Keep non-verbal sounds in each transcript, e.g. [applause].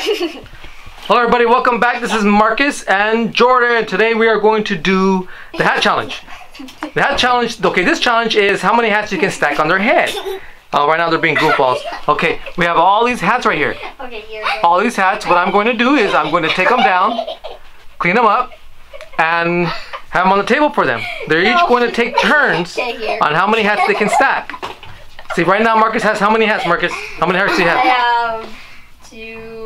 Hello everybody, welcome back. This is Marcus and Jordan. Today we are going to do the hat challenge. The hat challenge, okay, this challenge is how many hats you can stack on their head. Oh, right now they're being goofballs. Okay, we have all these hats right here. Okay, here. All these hats, what I'm going to do is I'm going to take them down, clean them up, and have them on the table for them. They're each going to take turns on how many hats they can stack. See, right now Marcus has how many hats, Marcus? How many hats do you have? I have two.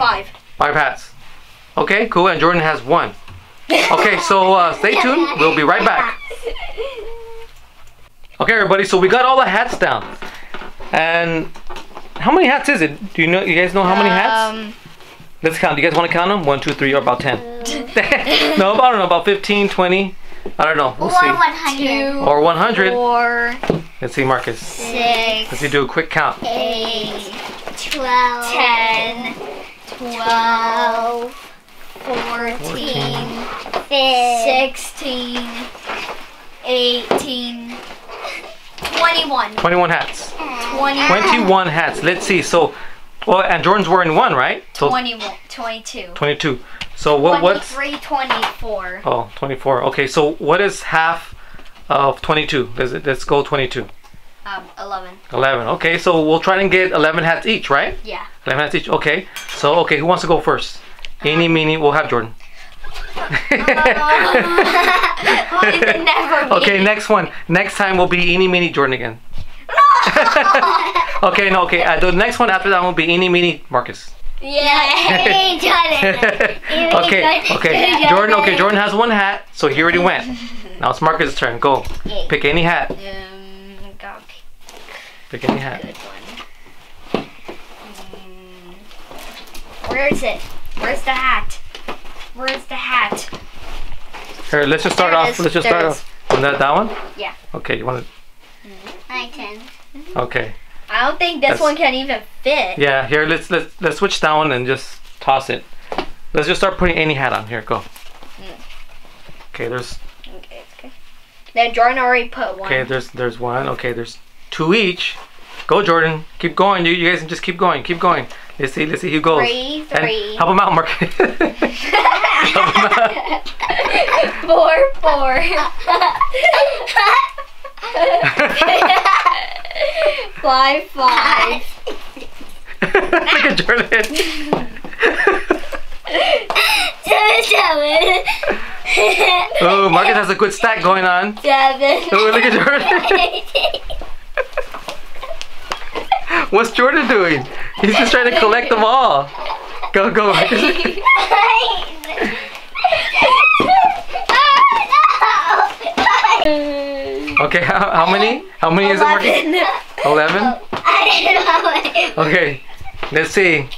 Wait, five. Five hats. Okay, cool. And Jordan has one. Okay, so uh, stay tuned. We'll be right back. Okay, everybody. So we got all the hats down. And how many hats is it? Do you know? You guys know how many hats? Um, Let's count. Do you guys want to count them? One, two, three, or about ten? [laughs] no, I don't know. About 15, 20. I don't know. We'll Or see. 100. two, Or 100. four, Let's see, Marcus. six, Let's see. Do a quick count. eight, 12. ten, twelve, fourteen, 15. sixteen, eighteen, twenty-one. 21 21 hats. Twenty. 21 hats. Let's see. So, well, and Jordan's wearing one, right? So 21, 22. 22. So what? What's 23, 24. Oh, 24. Okay, so what is half of 22? Let's, let's go 22. Um, 11. 11. Okay, so we'll try and get 11 hats each, right? Yeah. 11 hats each. Okay. So, okay, who wants to go first? Eeny, meeny, we'll have Jordan. [laughs] Never [laughs] okay, next one. Next time will be eeny, meeny, Jordan again. [laughs] okay, no, okay. Uh, the next one after that will be eeny, meeny, Marcus. Yeah. It. okay, okay. Jordan, okay, Jordan has one hat, so he already went. Now it's Marcus' turn. Go. Pick any hat. Um, got Pick any hat. good one. Mm, Where is it? Where's the hat? Where's the hat? Here, let's just start There off. is. Let's just start it off. On that, that one? Yeah. Okay, you want I can. Okay. I don't think this That's- one can even fit. Yeah, here, let's let's let's switch down and just toss it. Let's just start putting any hat on. Here, go. Okay, there's Okay, it's okay. Then Jordan already put one. okay, there's there's one. Okay, there's two each. Go, Jordan. Keep going. You, you guys just keep going. Keep going. Let's see. Let's see who goes. Three, And help him out, Mark. [laughs] help out. four, four. five, five. [laughs] Look at Jordan. Seven, [laughs] seven. oh, Marcus has a good stack going on. Seven. Oh, look at Jordan. [laughs] What's Jordan doing? He's just trying to collect them all. Go, go. [laughs] [laughs] Okay, how, how many? How many is it? Eleven. Okay, let's see.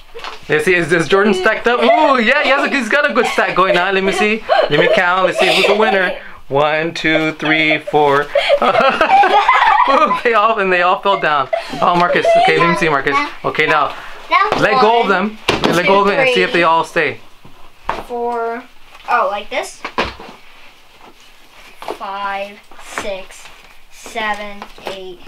Let's see. Is this Jordan stacked up? Ooh, yeah, he has a, he's got a good stack going on. Let me see. Let me count. Let's see who's the winner. One, two, three, four. [laughs] Ooh, they all and they all fell down. Oh, Marcus. Okay, let me see, Marcus. Okay, now let go of them. Let go of them and see if they all stay. Four. Oh, like this? Five, six, seven, eight,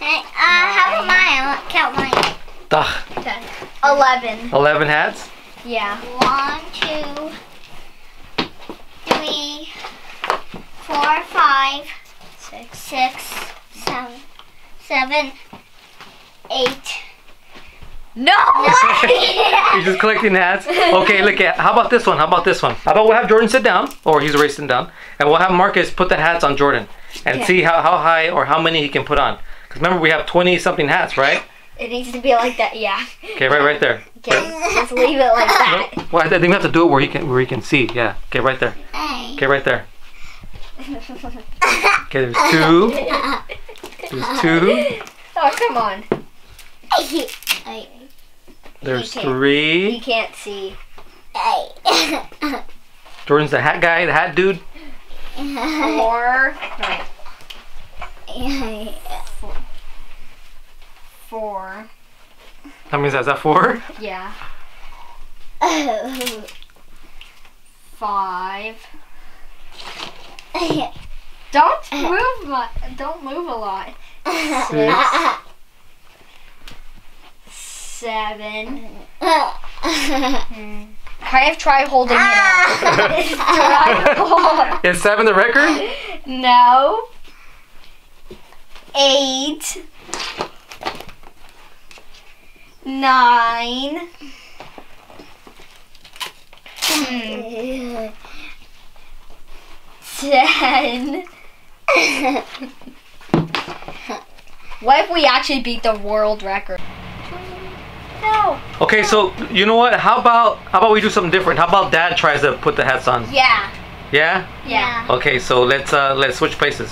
Uh, how about mine? Count mine. Ugh, ten. Eleven. Eleven hats. Yeah. One, two, three, four, five, Six. six, seven, seven, eight. No! [laughs] [laughs] You're just collecting hats. Okay, look at. How about this one? How about this one? How about we'll have Jordan sit down, or he's already sitting down, and we'll have Marcus put the hats on Jordan, and Okay. see how, how high or how many he can put on. Because remember we have 20 something hats, right? It needs to be like that, yeah. Okay, right, right there. Okay, just leave it like [laughs] that. Well, I think we have to do it where he can where he can see. Yeah. Okay, right there. Okay, right there. [laughs] Okay, there's two. There's two. Oh, come on. There's Okay. You three. can't see. Hey. Jordan's the hat guy, the hat dude. Four. No, four. How many is that? Is that four? Yeah. [laughs] Five. Don't [laughs] move. mu- Don't move a lot. Six. seven. Kind of try holding [laughs] it up. Is seven the record? no. Eight. Nine. Hmm. Ten. what if we actually beat the world record? No. Okay, so you know what? How about how about we do something different? How about Dad tries to put the hats on? Yeah. Yeah. Yeah. Okay, so let's uh let's switch places.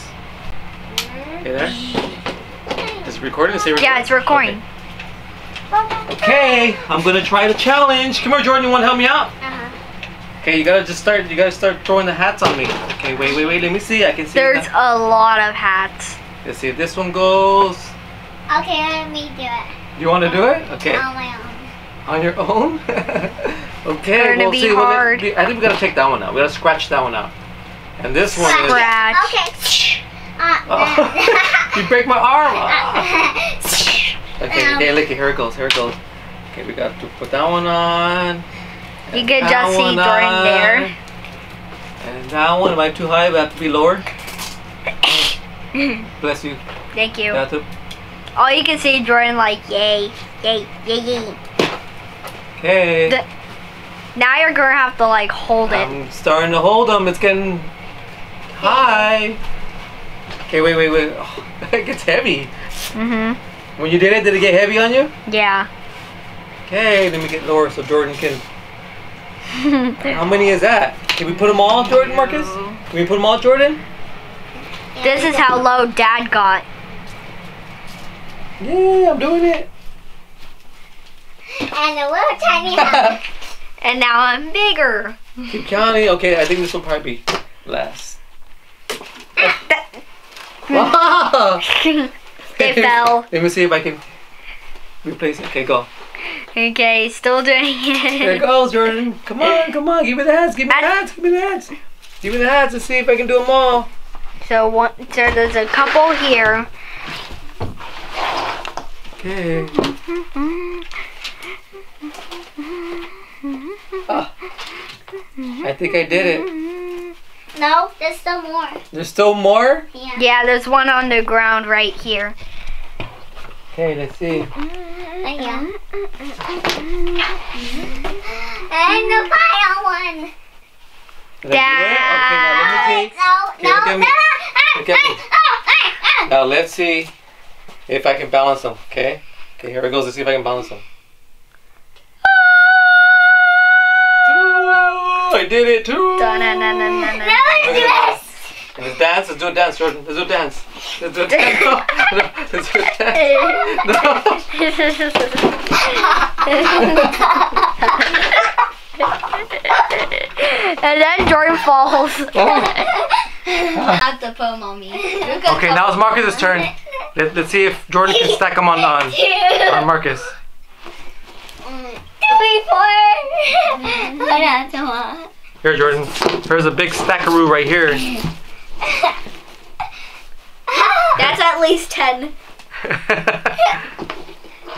Okay, there. Is it recording? Is it recording? Yeah, it's recording. Okay, I'm gonna try the challenge. Come here, Jordan. You want to help me out? Uh-huh. Okay, you gotta just start. You gotta start throwing the hats on me. Okay, wait, wait, wait. Let me see. I can see. There's a lot of hats. Let's see if this one goes. Okay, let me do it. You want to do it? Okay. On my own. On your own? [laughs] okay, Gonna we'll be see. Well, let- hard. we- I think we gotta take that one out. We gotta scratch that one out. And this one is. Scratch. Okay. Uh, Oh, [laughs] you [laughs] break my arm. uh, Okay, Um. okay, look, here it goes. Here it goes. Okay, we got to put that one on. You could just see on, there. And that one, am I too high? I have to be lower? [coughs] Bless you. Thank you. Got to- All you can see Jordan like yay, yay, yay, yay. Okay. The- Now you're gonna have to like hold it. I'm starting to hold them. It's getting high. Okay, wait, wait, wait. Oh, [laughs] it gets heavy. Mhm. When you did it, did it get heavy on you? Yeah. Okay, let me get lower so Jordan can. [laughs] How many is that? Can we put them all, Jordan, Marcus? Can we put them all, Jordan? this is how low Dad got. Yeah, I'm doing it. and a little tiny [laughs] house. And now I'm bigger. Keep counting. Okay, I think this will probably be last. [laughs] Wow! they fell. Let me see if I can replace it. Okay, go. Okay, still doing There it it. goes, Jordan. Come on, come on. Give me the hats. Give me the hats. Give me the hats. Give me the hats. Let's see if I can do them all. So one, so there's a couple here. Okay. Ah. I think I did it. no, there's still more. There's still more? Yeah. Yeah, there's one on the ground right here. Okay, let's see. And the final one. It? Okay, now let me see. No, Okay, no, no. Oh, ah, ah. Now let's see if I can balance them. Okay. Okay, here it goes. Let's see if I can balance them. I did it too. Now let's do this. Let's dance. Let's do a dance, Jordan. Let's do a dance. Let's do a dance. No, no. No. [laughs] and then Jordan falls. Have to put mommy. Okay, now it's Marcus's turn. Let, let's see if Jordan can stack them on [laughs] on, on Marcus. Three, four. Hold on, come. Here, Jordan. There's a big stackaroo right here. [laughs] That's at least ten.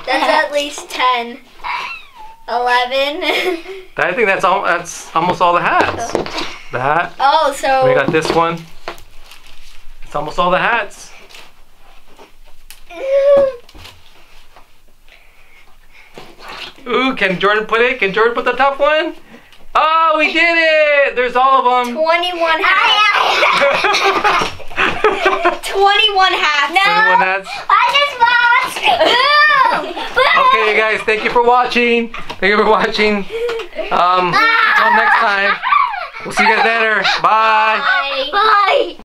That's at least ten. Eleven. [laughs] I think that's all. That's almost all the hats. That. oh, so We got this one. It's almost all the hats. [laughs] Ooh, can Jordan put it? Can Jordan put the top one? Oh, we did it! There's all of them. twenty-one hats. [laughs] Twenty-one hats. Twenty-one hats. I just lost. [laughs] Boom. Boom. Okay, guys, thank you for watching. Thank you for watching. Um, [laughs] until next time. We'll see you guys later. Bye. Bye. Bye.